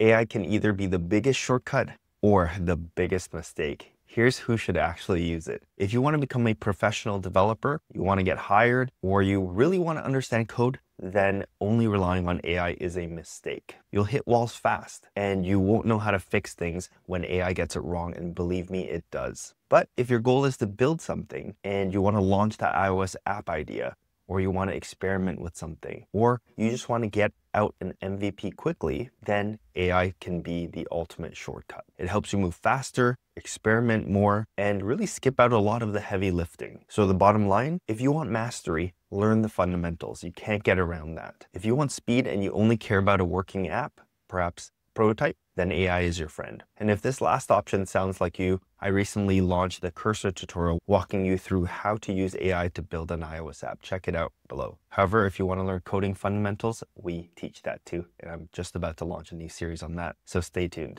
AI can either be the biggest shortcut or the biggest mistake. Here's who should actually use it. If you want to become a professional developer, you want to get hired, or you really want to understand code, then only relying on AI is a mistake. You'll hit walls fast and you won't know how to fix things when AI gets it wrong. And believe me, it does. But if your goal is to build something and you want to launch that iOS app idea, or you want to experiment with something, or you just want to get out an MVP quickly, then AI can be the ultimate shortcut. It helps you move faster, experiment more, and really skip out a lot of the heavy lifting. So the bottom line, if you want mastery, learn the fundamentals. You can't get around that. If you want speed and you only care about a working app, perhaps prototype, then AI is your friend. And if this last option sounds like you, I recently launched the Cursor tutorial walking you through how to use AI to build an iOS app. Check it out below. However, if you want to learn coding fundamentals, we teach that too. And I'm just about to launch a new series on that. So stay tuned.